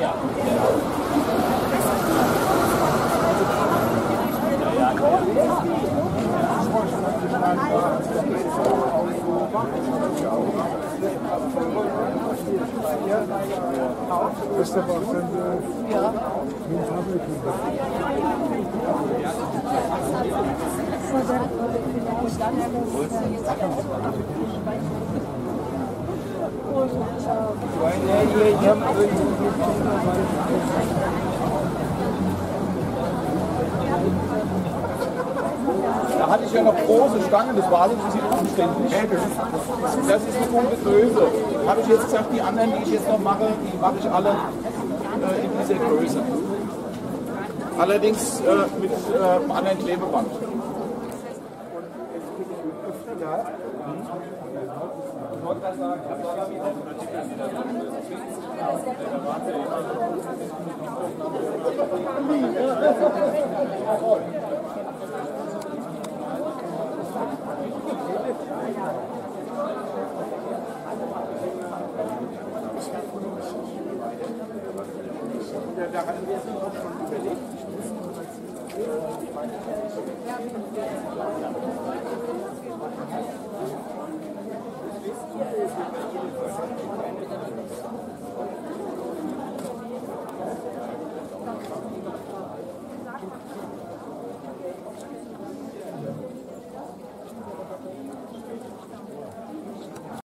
ja. Ist aber auch dann ja. Und da hatte ich ja noch große Stangen, das war so ein bisschen umständlich. Das ist eine gute Größe. Habe ich jetzt gesagt, die anderen, die ich jetzt noch mache, die mache ich alle äh, in dieser Größe. Allerdings äh, mit äh, einem anderen Klebeband. Hm? Ja. Mhm. Da haben wir uns schon überlegt, ich muss nur mal zu sehen, was die beiden